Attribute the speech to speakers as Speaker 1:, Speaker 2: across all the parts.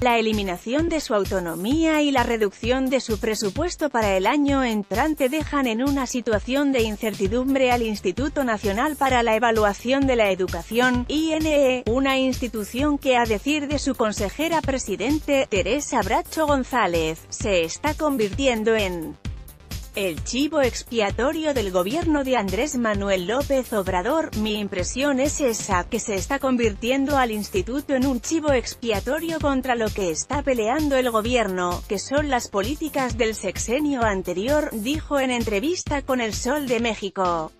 Speaker 1: La eliminación de su autonomía y la reducción de su presupuesto para el año entrante dejan en una situación de incertidumbre al Instituto Nacional para la Evaluación de la Educación, INE, una institución que a decir de su consejera presidente, Teresa Bracho González, se está convirtiendo en el chivo expiatorio del gobierno de Andrés Manuel López Obrador, mi impresión es esa, que se está convirtiendo al instituto en un chivo expiatorio contra lo que está peleando el gobierno, que son las políticas del sexenio anterior, dijo en entrevista con El Sol de México.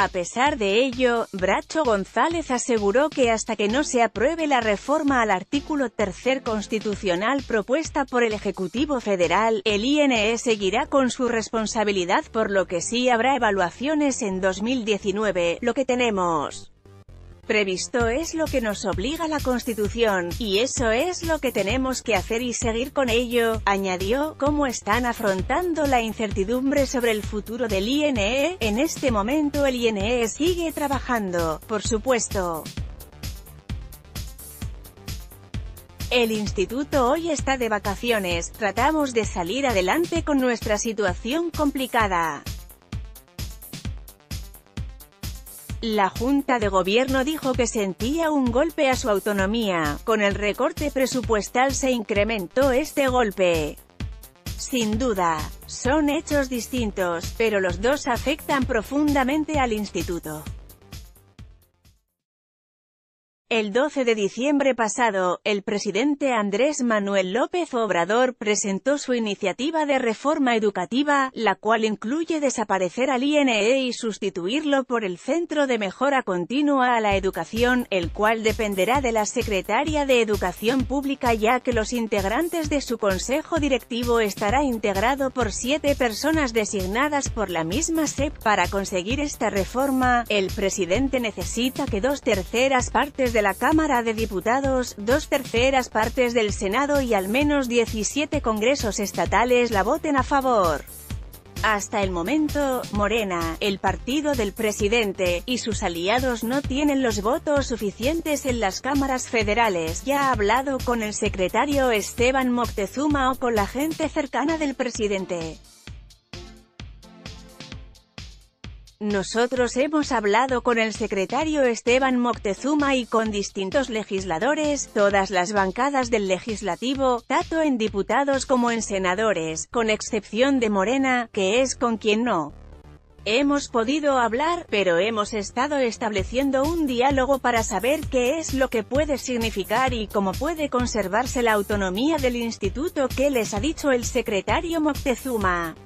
Speaker 1: A pesar de ello, Bracho González aseguró que hasta que no se apruebe la reforma al artículo tercer constitucional propuesta por el Ejecutivo Federal, el INE seguirá con su responsabilidad por lo que sí habrá evaluaciones en 2019, lo que tenemos previsto es lo que nos obliga la Constitución, y eso es lo que tenemos que hacer y seguir con ello, añadió, ¿cómo están afrontando la incertidumbre sobre el futuro del INE? En este momento el INE sigue trabajando, por supuesto. El instituto hoy está de vacaciones, tratamos de salir adelante con nuestra situación complicada. La Junta de Gobierno dijo que sentía un golpe a su autonomía, con el recorte presupuestal se incrementó este golpe. Sin duda, son hechos distintos, pero los dos afectan profundamente al instituto. El 12 de diciembre pasado, el presidente Andrés Manuel López Obrador presentó su iniciativa de reforma educativa, la cual incluye desaparecer al INE y sustituirlo por el Centro de Mejora Continua a la Educación, el cual dependerá de la Secretaria de Educación Pública ya que los integrantes de su consejo directivo estará integrado por siete personas designadas por la misma SEP. Para conseguir esta reforma, el presidente necesita que dos terceras partes de de la Cámara de Diputados, dos terceras partes del Senado y al menos 17 congresos estatales la voten a favor. Hasta el momento, Morena, el partido del presidente, y sus aliados no tienen los votos suficientes en las cámaras federales. Ya ha hablado con el secretario Esteban Moctezuma o con la gente cercana del presidente. Nosotros hemos hablado con el secretario Esteban Moctezuma y con distintos legisladores, todas las bancadas del legislativo, tanto en diputados como en senadores, con excepción de Morena, que es con quien no. Hemos podido hablar, pero hemos estado estableciendo un diálogo para saber qué es lo que puede significar y cómo puede conservarse la autonomía del instituto que les ha dicho el secretario Moctezuma.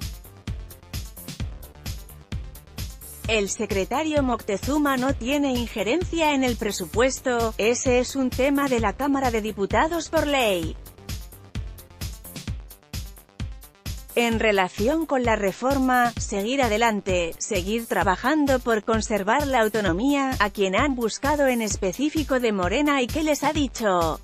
Speaker 1: El secretario Moctezuma no tiene injerencia en el presupuesto, ese es un tema de la Cámara de Diputados por ley. En relación con la reforma, seguir adelante, seguir trabajando por conservar la autonomía, a quien han buscado en específico de Morena y qué les ha dicho.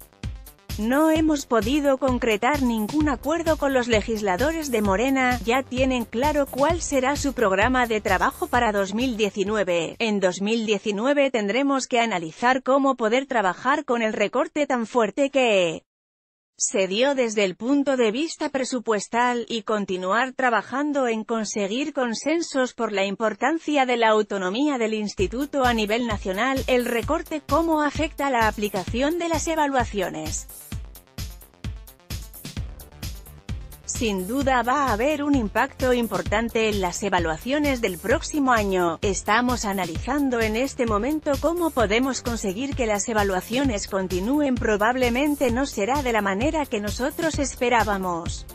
Speaker 1: No hemos podido concretar ningún acuerdo con los legisladores de Morena, ya tienen claro cuál será su programa de trabajo para 2019. En 2019 tendremos que analizar cómo poder trabajar con el recorte tan fuerte que se dio desde el punto de vista presupuestal, y continuar trabajando en conseguir consensos por la importancia de la autonomía del instituto a nivel nacional, el recorte cómo afecta la aplicación de las evaluaciones. Sin duda va a haber un impacto importante en las evaluaciones del próximo año. Estamos analizando en este momento cómo podemos conseguir que las evaluaciones continúen probablemente no será de la manera que nosotros esperábamos.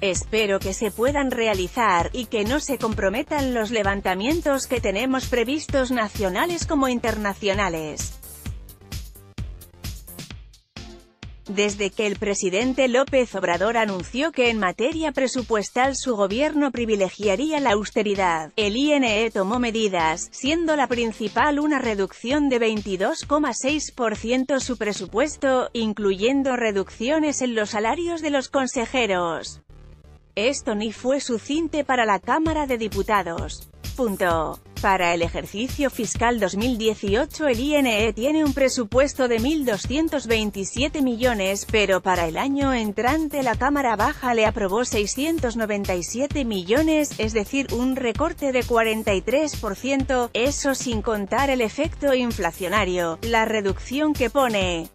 Speaker 1: Espero que se puedan realizar, y que no se comprometan los levantamientos que tenemos previstos nacionales como internacionales. Desde que el presidente López Obrador anunció que en materia presupuestal su gobierno privilegiaría la austeridad, el INE tomó medidas, siendo la principal una reducción de 22,6% su presupuesto, incluyendo reducciones en los salarios de los consejeros. Esto ni fue suficiente para la Cámara de Diputados. Punto. Para el ejercicio fiscal 2018 el INE tiene un presupuesto de 1.227 millones, pero para el año entrante la Cámara Baja le aprobó 697 millones, es decir, un recorte de 43%, eso sin contar el efecto inflacionario, la reducción que pone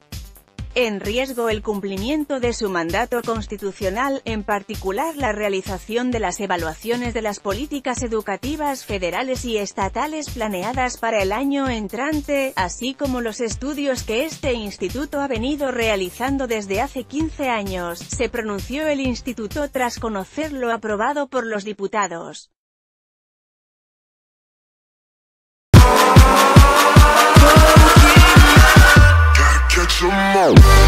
Speaker 1: en riesgo el cumplimiento de su mandato constitucional, en particular la realización de las evaluaciones de las políticas educativas federales y estatales planeadas para el año entrante, así como los estudios que este instituto ha venido realizando desde hace 15 años, se pronunció el instituto tras conocer lo aprobado por los diputados.
Speaker 2: go.